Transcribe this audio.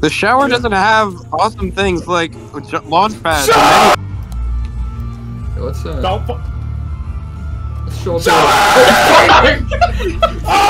The shower doesn't have awesome things like launch pads. Shut and up! Don't.